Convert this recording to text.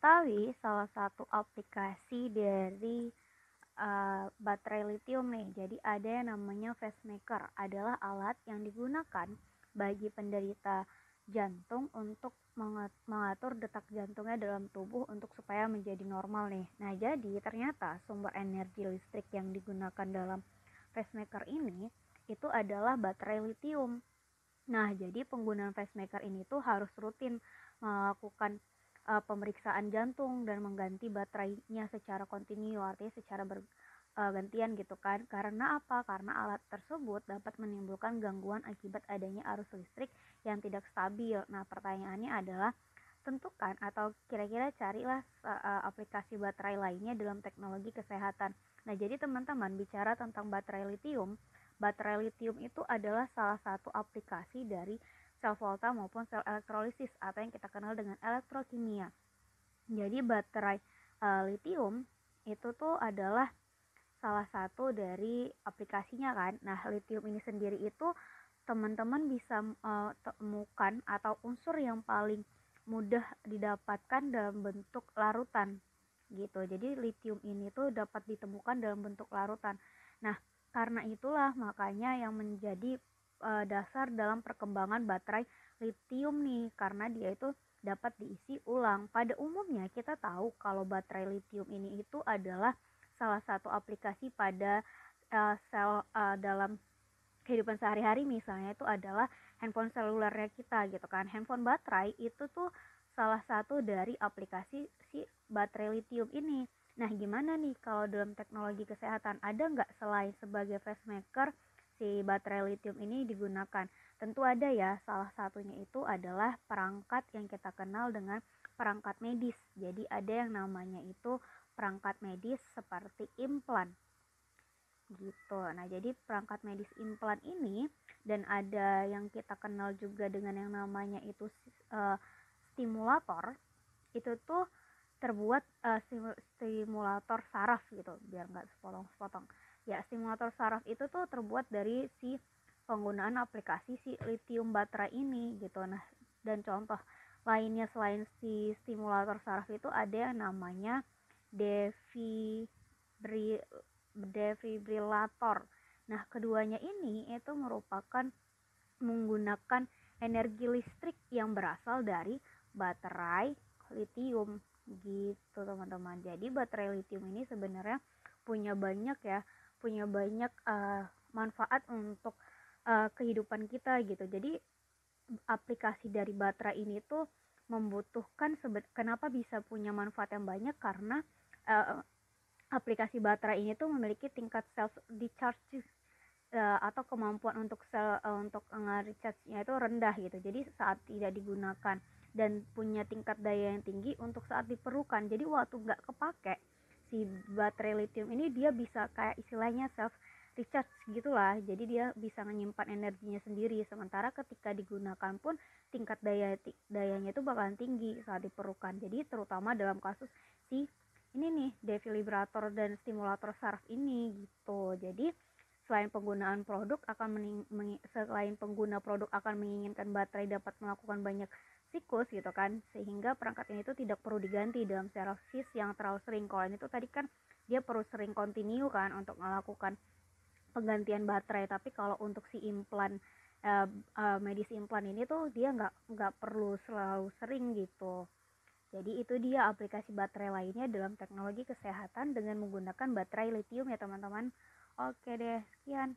ketahui salah satu aplikasi dari uh, baterai lithium nih. Jadi ada yang namanya pacemaker, adalah alat yang digunakan bagi penderita jantung untuk mengatur detak jantungnya dalam tubuh untuk supaya menjadi normal nih. Nah, jadi ternyata sumber energi listrik yang digunakan dalam pacemaker ini itu adalah baterai lithium. Nah, jadi penggunaan pacemaker ini tuh harus rutin melakukan uh, pemeriksaan jantung dan mengganti baterainya secara kontinu artinya secara bergantian uh, gitu kan. Karena apa? Karena alat tersebut dapat menimbulkan gangguan akibat adanya arus listrik yang tidak stabil. Nah pertanyaannya adalah tentukan atau kira-kira carilah uh, aplikasi baterai lainnya dalam teknologi kesehatan. Nah jadi teman-teman bicara tentang baterai lithium baterai lithium itu adalah salah satu aplikasi dari sel volta maupun sel elektrolisis atau yang kita kenal dengan elektrokimia. Jadi baterai uh, lithium itu tuh adalah salah satu dari aplikasinya kan. Nah, lithium ini sendiri itu teman-teman bisa uh, temukan atau unsur yang paling mudah didapatkan dalam bentuk larutan gitu. Jadi lithium ini tuh dapat ditemukan dalam bentuk larutan. Nah, karena itulah makanya yang menjadi uh, dasar dalam perkembangan baterai lithium nih karena dia itu dapat diisi ulang. Pada umumnya kita tahu kalau baterai lithium ini itu adalah salah satu aplikasi pada uh, sel uh, dalam kehidupan sehari-hari misalnya itu adalah handphone selulernya kita gitu kan. Handphone baterai itu tuh salah satu dari aplikasi si baterai lithium ini. Nah, gimana nih kalau dalam teknologi kesehatan ada nggak selain sebagai pacemaker si baterai lithium ini digunakan? Tentu ada ya, salah satunya itu adalah perangkat yang kita kenal dengan perangkat medis. Jadi ada yang namanya itu perangkat medis seperti implan. Gitu. Nah, jadi perangkat medis implan ini dan ada yang kita kenal juga dengan yang namanya itu uh, stimulator. Itu tuh terbuat uh, stimulator saraf gitu, biar nggak sepotong-sepotong. Ya stimulator saraf itu tuh terbuat dari si penggunaan aplikasi si lithium baterai ini gitu. Nah dan contoh lainnya selain si stimulator saraf itu ada yang namanya defibri defibrillator nah keduanya ini itu merupakan menggunakan energi listrik yang berasal dari baterai lithium gitu teman-teman. Jadi baterai lithium ini sebenarnya punya banyak ya punya banyak uh, manfaat untuk uh, kehidupan kita gitu. Jadi aplikasi dari baterai ini tuh membutuhkan kenapa bisa punya manfaat yang banyak? Karena uh, aplikasi baterai ini tuh memiliki tingkat self discharge uh, atau kemampuan untuk sel uh, untuk nge-recharge-nya itu rendah gitu. Jadi saat tidak digunakan dan punya tingkat daya yang tinggi untuk saat diperlukan. Jadi waktu nggak kepake si baterai lithium ini dia bisa kayak istilahnya self recharge gitulah jadi dia bisa menyimpan energinya sendiri sementara ketika digunakan pun tingkat daya dayanya itu bakalan tinggi saat diperlukan jadi terutama dalam kasus si ini nih defibrillator dan stimulator saraf ini gitu jadi selain penggunaan produk akan selain pengguna produk akan menginginkan baterai dapat melakukan banyak siklus gitu kan sehingga perangkat ini tuh tidak perlu diganti dalam servis yang terlalu sering. Kalau ini tuh tadi kan dia perlu sering kontinu kan untuk melakukan penggantian baterai tapi kalau untuk si implan uh, uh, medis implan ini tuh dia nggak nggak perlu selalu sering gitu. Jadi itu dia aplikasi baterai lainnya dalam teknologi kesehatan dengan menggunakan baterai lithium ya teman-teman oke deh sekian